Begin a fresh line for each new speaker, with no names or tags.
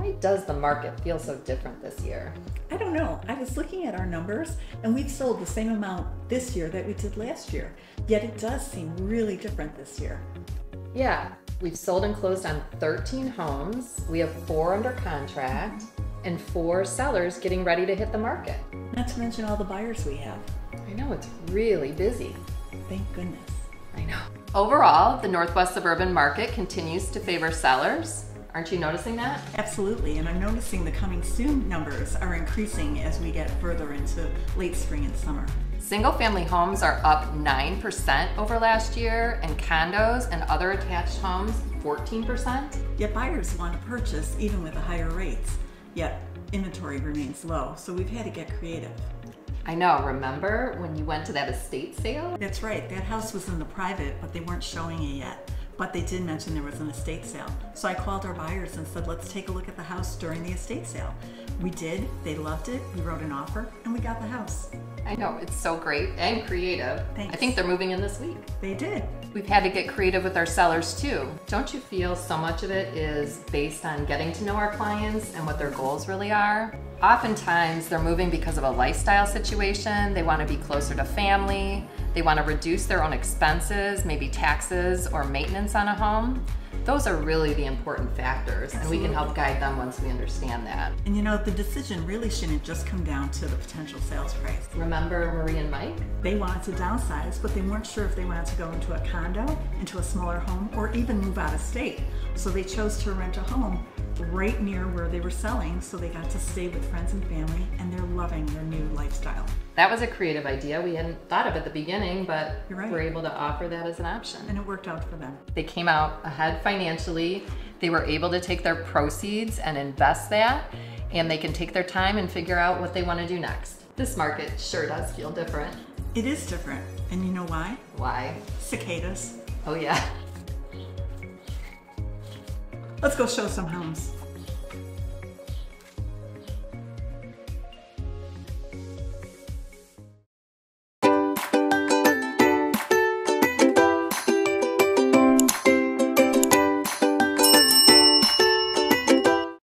Why does the market feel so different this year?
I don't know. I was looking at our numbers and we've sold the same amount this year that we did last year. Yet it does seem really different this year.
Yeah, we've sold and closed on 13 homes. We have four under contract and four sellers getting ready to hit the market.
Not to mention all the buyers we have.
I know it's really busy.
Thank goodness.
I know. Overall, the Northwest suburban market continues to favor sellers. Aren't you noticing that?
Absolutely, and I'm noticing the coming soon numbers are increasing as we get further into late spring and summer.
Single family homes are up 9% over last year, and condos and other attached homes 14%.
Yet buyers want to purchase even with the higher rates, yet inventory remains low, so we've had to get creative.
I know, remember when you went to that estate sale?
That's right, that house was in the private, but they weren't showing it yet. But they did mention there was an estate sale. So I called our buyers and said, let's take a look at the house during the estate sale. We did, they loved it, we wrote an offer, and we got the house.
I know, it's so great and creative.
Thanks.
I think they're moving in this week.
They did.
We've had to get creative with our sellers too. Don't you feel so much of it is based on getting to know our clients and what their goals really are? Oftentimes, they're moving because of a lifestyle situation. They want to be closer to family. They want to reduce their own expenses, maybe taxes or maintenance on a home. Those are really the important factors, and we can help guide them once we understand that.
And you know, the decision really shouldn't just come down to the potential sales price.
Remember Marie and Mike?
They wanted to downsize, but they weren't sure if they wanted to go into a condo, into a smaller home, or even move out of state. So they chose to rent a home right near where they were selling, so they got to stay with friends and family, and they're loving their new lifestyle.
That was a creative idea. We hadn't thought of at the beginning, but
right.
we're able to offer that as an option.
And it worked out for them.
They came out ahead financially. They were able to take their proceeds and invest that, and they can take their time and figure out what they want to do next. This market sure does feel different.
It is different. And you know why?
Why?
Cicadas.
Oh, yeah.
Let's go show some homes.